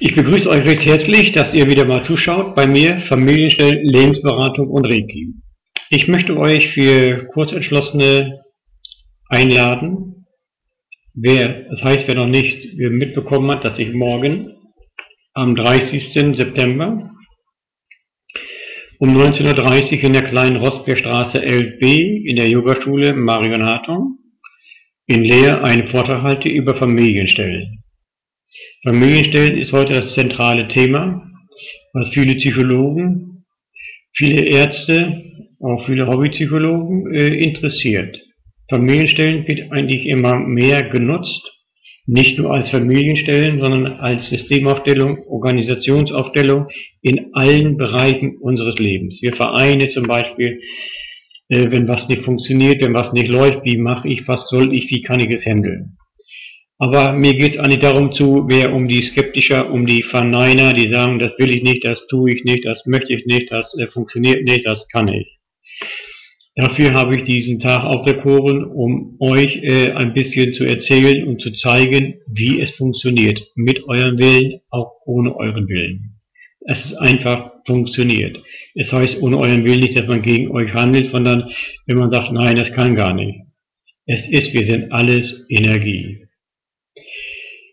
Ich begrüße euch recht herzlich, dass ihr wieder mal zuschaut bei mir, Familienstellen, Lebensberatung und Reiki. Ich möchte euch für Kurzentschlossene einladen. Wer, das heißt, wer noch nicht mitbekommen hat, dass ich morgen am 30. September um 19.30 Uhr in der kleinen Rostbeerstraße 11b in der Yogaschule Marionatong in Leer einen Vortrag halte über Familienstellen. Familienstellen ist heute das zentrale Thema, was viele Psychologen, viele Ärzte, auch viele Hobbypsychologen äh, interessiert. Familienstellen wird eigentlich immer mehr genutzt, nicht nur als Familienstellen, sondern als Systemaufstellung, Organisationsaufstellung in allen Bereichen unseres Lebens. Wir Vereine zum Beispiel, äh, wenn was nicht funktioniert, wenn was nicht läuft, wie mache ich, was soll ich, wie kann ich es handeln. Aber mir geht es eigentlich darum zu, wer um die Skeptischer, um die Verneiner, die sagen, das will ich nicht, das tue ich nicht, das möchte ich nicht, das äh, funktioniert nicht, das kann ich. Dafür habe ich diesen Tag auserkoren, um euch äh, ein bisschen zu erzählen und zu zeigen, wie es funktioniert. Mit eurem Willen, auch ohne euren Willen. Es ist einfach funktioniert. Es heißt ohne euren Willen nicht, dass man gegen euch handelt, sondern wenn man sagt, nein, das kann gar nicht. Es ist, wir sind alles Energie.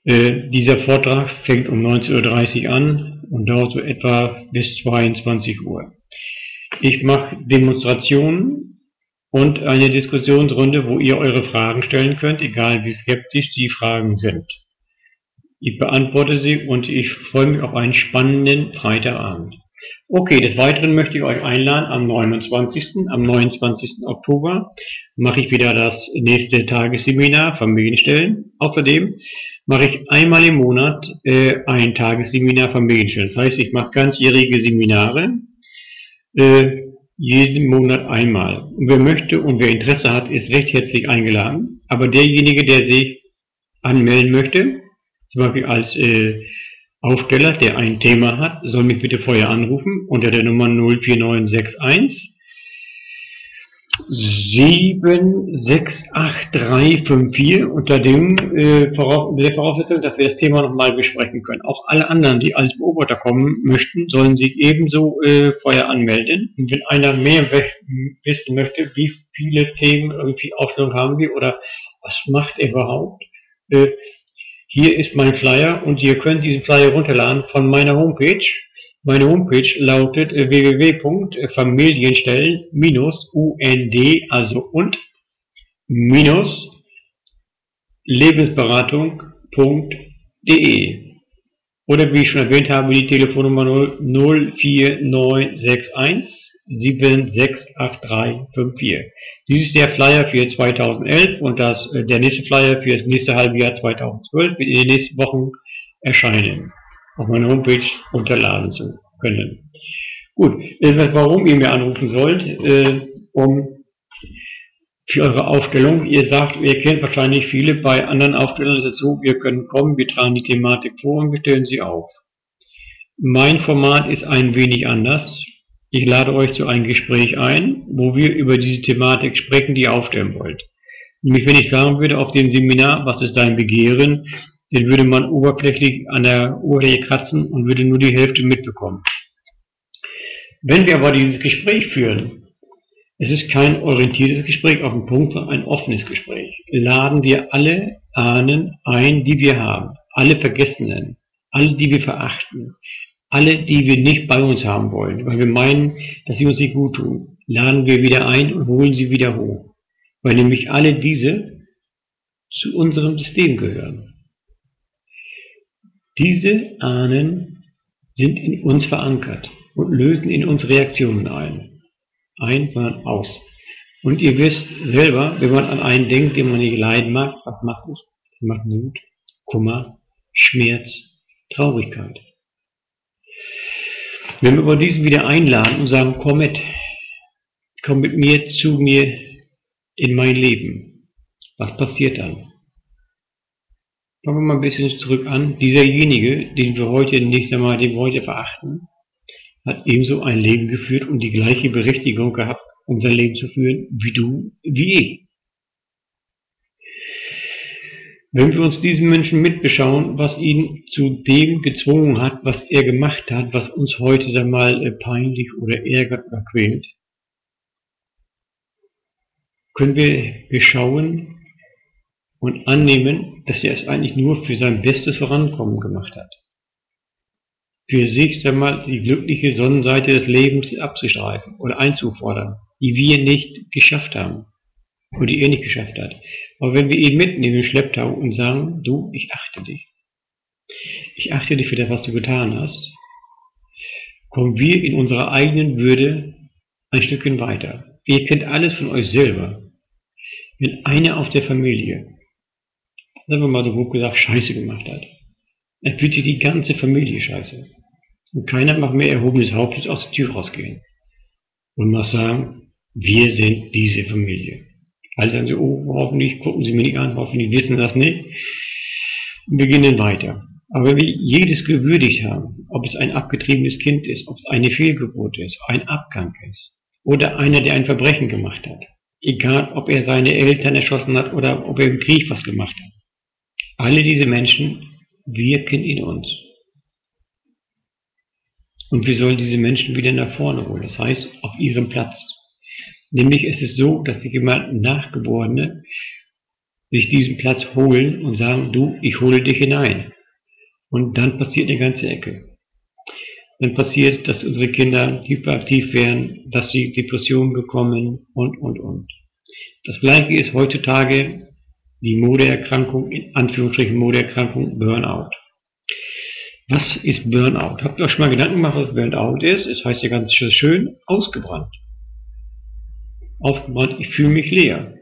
Äh, dieser Vortrag fängt um 19.30 Uhr an und dauert so etwa bis 22 Uhr. Ich mache Demonstrationen und eine Diskussionsrunde, wo ihr eure Fragen stellen könnt, egal wie skeptisch die Fragen sind. Ich beantworte sie und ich freue mich auf einen spannenden Freitagabend. Okay, des Weiteren möchte ich euch einladen am 29. Am 29. Oktober mache ich wieder das nächste Tagesseminar Familienstellen. Außerdem mache ich einmal im Monat äh, ein Tagesseminar Familienstellen. Das heißt, ich mache ganzjährige Seminare, äh, jeden Monat einmal. Und wer möchte und wer Interesse hat, ist recht herzlich eingeladen. Aber derjenige, der sich anmelden möchte, zum Beispiel als äh, Aufsteller, der ein Thema hat, soll mich bitte vorher anrufen unter der Nummer 04961 76853 unter dem, äh, der Voraussetzung, dass wir das Thema nochmal besprechen können. Auch alle anderen, die als Beobachter kommen möchten, sollen sich ebenso äh, vorher anmelden. Und wenn einer mehr wissen möchte, wie viele Themen irgendwie Aufstellung haben wir oder was macht er überhaupt, äh, hier ist mein Flyer und ihr könnt diesen Flyer runterladen von meiner Homepage meine Homepage lautet www.familienstellen-und, also und, minus lebensberatung.de. Oder wie ich schon erwähnt habe, die Telefonnummer 04961 768354. Dies ist der Flyer für 2011 und das, äh, der nächste Flyer für das nächste halbe Jahr 2012 wird in den nächsten Wochen erscheinen auf meiner Homepage runterladen zu können. Gut, warum ihr mir anrufen sollt, äh, um für eure Aufstellung. Ihr sagt, ihr kennt wahrscheinlich viele, bei anderen Aufstellungen so, wir können kommen, wir tragen die Thematik vor und wir stellen sie auf. Mein Format ist ein wenig anders. Ich lade euch zu einem Gespräch ein, wo wir über diese Thematik sprechen, die ihr aufstellen wollt. Nämlich wenn ich sagen würde auf dem Seminar, was ist dein Begehren, den würde man oberflächlich an der Oberfläche kratzen und würde nur die Hälfte mitbekommen. Wenn wir aber dieses Gespräch führen, es ist kein orientiertes Gespräch auf den Punkt, sondern ein offenes Gespräch, laden wir alle Ahnen ein, die wir haben, alle Vergessenen, alle, die wir verachten, alle, die wir nicht bei uns haben wollen, weil wir meinen, dass sie uns nicht gut tun, laden wir wieder ein und holen sie wieder hoch, weil nämlich alle diese zu unserem System gehören. Diese Ahnen sind in uns verankert und lösen in uns Reaktionen ein. Ein, sondern aus. Und ihr wisst selber, wenn man an einen denkt, den man nicht leiden mag, was macht es? Es macht Wut, Kummer, Schmerz, Traurigkeit. Wenn wir aber diesen wieder einladen und sagen, komm mit, komm mit mir zu mir in mein Leben, was passiert dann? Fangen wir mal ein bisschen zurück an. Dieserjenige, den wir heute nicht einmal, den heute verachten, hat ebenso ein Leben geführt und die gleiche Berechtigung gehabt, um sein Leben zu führen, wie du, wie ich. Wenn wir uns diesen Menschen mitbeschauen, was ihn zu dem gezwungen hat, was er gemacht hat, was uns heute einmal äh, peinlich oder ärgert oder quält, können wir beschauen und annehmen, dass er es eigentlich nur für sein bestes Vorankommen gemacht hat. Für sich einmal die glückliche Sonnenseite des Lebens abzustreifen oder einzufordern, die wir nicht geschafft haben und die er nicht geschafft hat. Aber wenn wir ihn mitnehmen im Schlepptau und sagen, du, ich achte dich. Ich achte dich für das, was du getan hast, kommen wir in unserer eigenen Würde ein Stückchen weiter. Ihr kennt alles von euch selber. Wenn einer aus der Familie, sagen wir mal so grob gesagt, Scheiße gemacht hat, dann fühlt sich die ganze Familie scheiße. Und keiner macht mehr erhobenes Hauptes aus der Tür rausgehen. Und mal sagen, wir sind diese Familie. Alle sagen sie, oh, hoffentlich gucken sie mich nicht an, hoffentlich wissen das nicht. Und beginnen weiter. Aber wenn wir jedes gewürdigt haben, ob es ein abgetriebenes Kind ist, ob es eine Fehlgeburt ist, ein Abgang ist, oder einer, der ein Verbrechen gemacht hat, egal ob er seine Eltern erschossen hat oder ob er im Krieg was gemacht hat. Alle diese Menschen wirken in uns. Und wir sollen diese Menschen wieder nach vorne holen, das heißt auf ihrem Platz. Nämlich ist es so, dass sich jemand Nachgeborene sich diesen Platz holen und sagen, du, ich hole dich hinein. Und dann passiert eine ganze Ecke. Dann passiert, dass unsere Kinder hyperaktiv werden, dass sie Depressionen bekommen und, und, und. Das gleiche ist heutzutage die Modeerkrankung, in Anführungsstrichen Modeerkrankung, Burnout. Was ist Burnout? Habt ihr euch mal Gedanken gemacht, was Burnout ist? Es heißt ja ganz schön, ausgebrannt aufgebaut, ich fühle mich leer.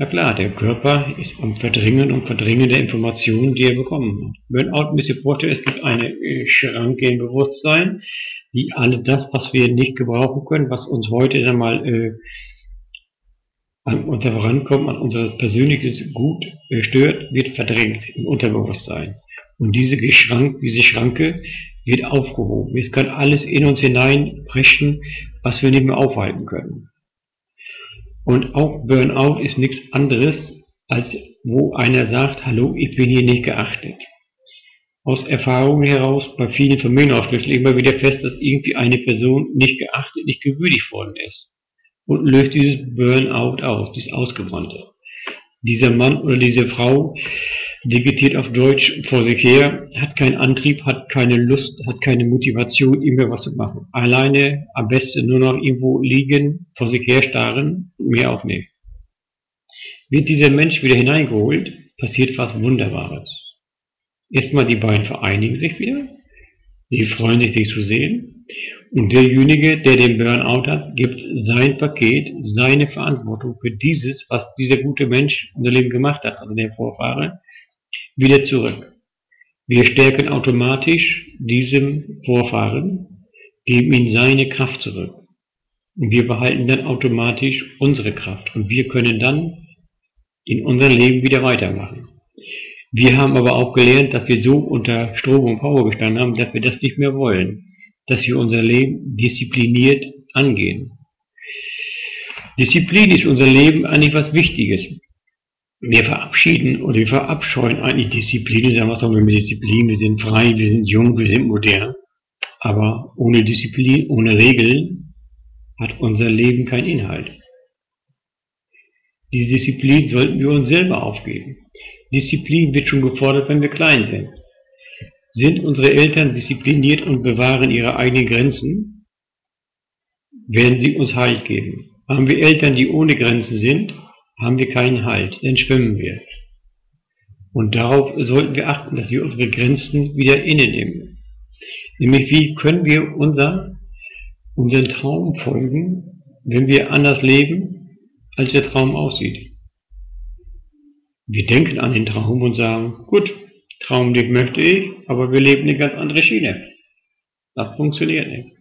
Na klar, der Körper ist am Verdringen und Verdringen der Informationen, die er bekommen hat. Burnout müsst ihr vorstellen, es gibt eine äh, Schranke im Bewusstsein, die alle das, was wir nicht gebrauchen können, was uns heute einmal äh, an unser Vorankommen, an unser persönliches Gut stört, wird verdrängt im Unterbewusstsein. Und diese, Schrank, diese Schranke wird aufgehoben. Es kann alles in uns hineinbrechen, was wir nicht mehr aufhalten können. Und auch Burnout ist nichts anderes, als wo einer sagt, hallo, ich bin hier nicht geachtet. Aus Erfahrung heraus, bei vielen Familienaufschlüssen immer wieder fest, dass irgendwie eine Person nicht geachtet, nicht gewürdigt worden ist. Und löst dieses Burnout aus, dieses Ausgebrannte. Dieser Mann oder diese Frau vegetiert auf Deutsch vor sich her, hat keinen Antrieb, hat keine Lust, hat keine Motivation, immer was zu machen. Alleine am besten nur noch irgendwo liegen, vor sich her starren, mehr auch nicht. Wird dieser Mensch wieder hineingeholt, passiert was Wunderbares. Erstmal die beiden vereinigen sich wieder, sie freuen sich, sich zu sehen, und derjenige, der den Burnout hat, gibt sein Paket, seine Verantwortung für dieses, was dieser gute Mensch unser Leben gemacht hat, also der Vorfahre, wieder zurück. Wir stärken automatisch diesem Vorfahren, geben ihm seine Kraft zurück. Und wir behalten dann automatisch unsere Kraft. Und wir können dann in unserem Leben wieder weitermachen. Wir haben aber auch gelernt, dass wir so unter Strom und Power gestanden haben, dass wir das nicht mehr wollen. Dass wir unser Leben diszipliniert angehen. Disziplin ist unser Leben eigentlich was Wichtiges wir verabschieden oder wir verabscheuen eigentlich Disziplin, sagen wir mal mit Disziplin, wir sind frei, wir sind jung, wir sind modern. Aber ohne Disziplin, ohne Regeln hat unser Leben keinen Inhalt. Die Disziplin sollten wir uns selber aufgeben. Disziplin wird schon gefordert, wenn wir klein sind. Sind unsere Eltern diszipliniert und bewahren ihre eigenen Grenzen, werden sie uns Halt geben. Haben wir Eltern, die ohne Grenzen sind, haben wir keinen Halt, dann schwimmen wir. Und darauf sollten wir achten, dass wir unsere Grenzen wieder innenehmen. Nämlich, wie können wir unser, unseren Traum folgen, wenn wir anders leben, als der Traum aussieht. Wir denken an den Traum und sagen, gut, Traumleben möchte ich, aber wir leben eine ganz andere Schiene. Das funktioniert nicht.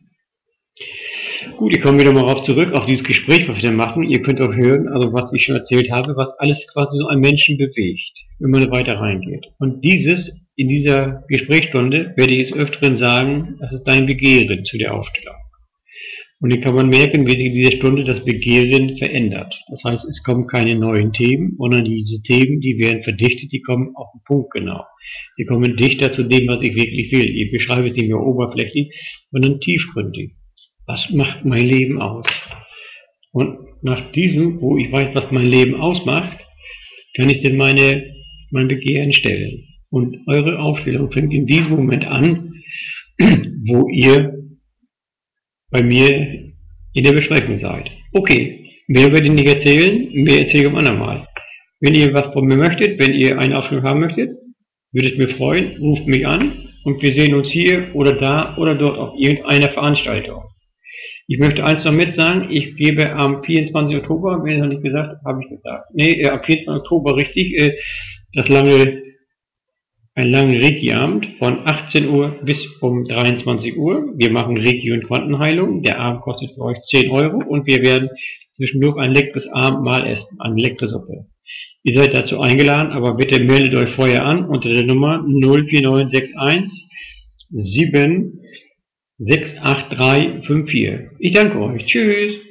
Gut, ich komme wieder mal darauf zurück, auf dieses Gespräch, was wir machen. Ihr könnt auch hören, also was ich schon erzählt habe, was alles quasi so ein Menschen bewegt, wenn man weiter reingeht. Und dieses, in dieser Gesprächsstunde werde ich es öfteren sagen, das ist dein Begehren zu der Aufstellung. Und dann kann man merken, wie sich diese Stunde das Begehrsinn verändert. Das heißt, es kommen keine neuen Themen, sondern diese Themen, die werden verdichtet, die kommen auf den Punkt genau. Die kommen dichter zu dem, was ich wirklich will. Ich beschreibe es nicht mehr oberflächlich, sondern tiefgründig. Was macht mein Leben aus? Und nach diesem, wo ich weiß, was mein Leben ausmacht, kann ich denn meine, mein Begehren stellen. Und eure Aufstellung fängt in diesem Moment an, wo ihr bei mir in der Besprechung seid. Okay, mehr werde ich nicht erzählen, mehr erzähle ich am anderen Mal. Wenn ihr was von mir möchtet, wenn ihr eine Aufstellung haben möchtet, würde es mir freuen, ruft mich an und wir sehen uns hier oder da oder dort auf irgendeiner Veranstaltung. Ich möchte eins noch mit sagen, ich gebe am 24. Oktober, wenn ich noch nicht gesagt habe, habe ich gesagt. Nee, äh, am 24. Oktober richtig, äh, das lange einen langen Reiki-Abend von 18 Uhr bis um 23 Uhr. Wir machen Reiki und Quantenheilung. Der Abend kostet für euch 10 Euro und wir werden zwischendurch ein leckeres Abendmahl essen, eine leckere Suppe. Ihr seid dazu eingeladen, aber bitte meldet euch vorher an unter der Nummer 04961 7 68354. Ich danke euch. Tschüss.